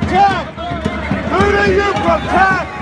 protect? Who do you protect?